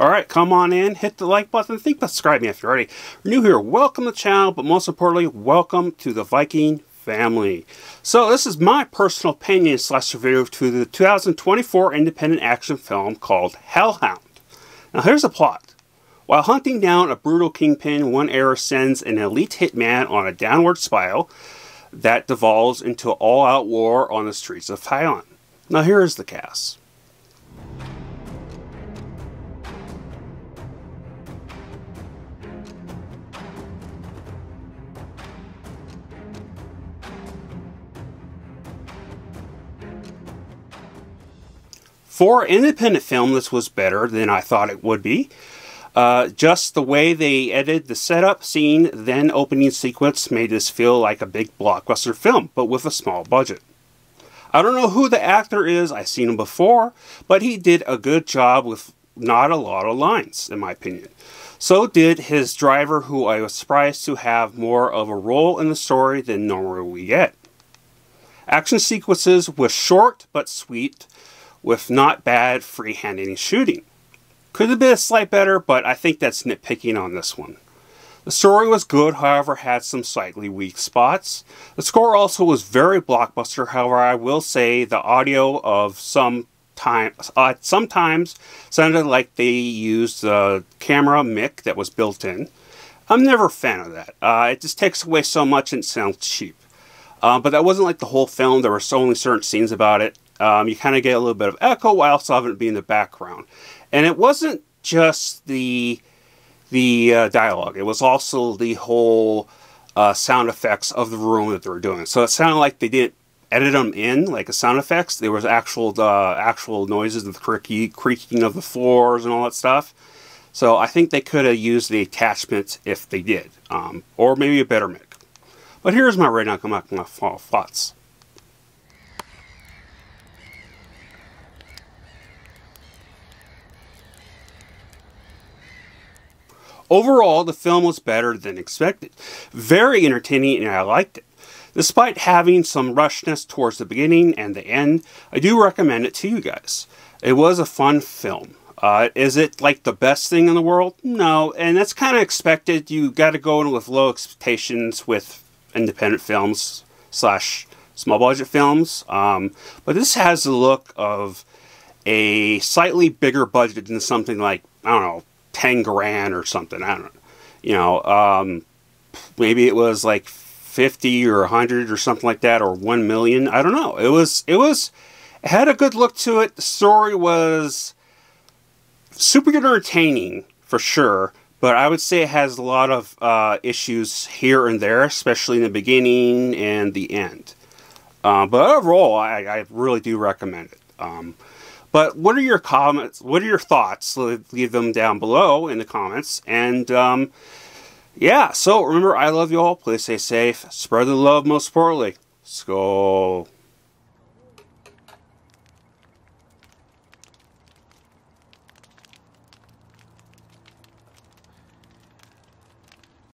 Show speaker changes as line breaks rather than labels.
Alright, come on in, hit the like button, think subscribe me if you're already new here. Welcome to the channel, but most importantly, welcome to the Viking family. So this is my personal opinion slash review to the 2024 independent action film called Hellhound. Now here's the plot. While hunting down a brutal kingpin, one error sends an elite hitman on a downward spiral that devolves into all-out war on the streets of Thailand. Now here is the cast. For an independent film, this was better than I thought it would be. Uh, just the way they edited the setup scene, then opening sequence made this feel like a big blockbuster film, but with a small budget. I don't know who the actor is, I've seen him before, but he did a good job with not a lot of lines, in my opinion. So did his driver, who I was surprised to have more of a role in the story than normally we get. Action sequences were short but sweet, with not bad free-handing shooting. Could have been a slight better, but I think that's nitpicking on this one. The story was good, however, had some slightly weak spots. The score also was very blockbuster, however, I will say the audio of some time, uh, sometimes sounded like they used the camera mic that was built in. I'm never a fan of that. Uh, it just takes away so much and sounds cheap. Uh, but that wasn't like the whole film. There were so only certain scenes about it um, you kind of get a little bit of echo while also having it be in the background. And it wasn't just the the uh, dialogue; it was also the whole uh, sound effects of the room that they were doing. So it sounded like they didn't edit them in like a sound effects. There was actual uh, actual noises of the creaky, creaking of the floors and all that stuff. So I think they could have used the attachment if they did, um, or maybe a better mic. But here's my right now come back my thoughts. Overall, the film was better than expected. Very entertaining and I liked it. Despite having some rushness towards the beginning and the end, I do recommend it to you guys. It was a fun film. Uh, is it like the best thing in the world? No, and that's kind of expected. You got to go in with low expectations with independent films slash small budget films. Um, but this has the look of a slightly bigger budget than something like, I don't know, 10 grand or something. I don't know. You know, um, maybe it was like 50 or 100 or something like that or 1 million. I don't know. It was, it was, it had a good look to it. The story was super entertaining for sure. But I would say it has a lot of uh, issues here and there, especially in the beginning and the end. Uh, but overall, I, I, really do recommend it. Um, but what are your comments? What are your thoughts? Leave them down below in the comments. And um, yeah, so remember, I love you all. Please stay safe. Spread the love most importantly. Skull.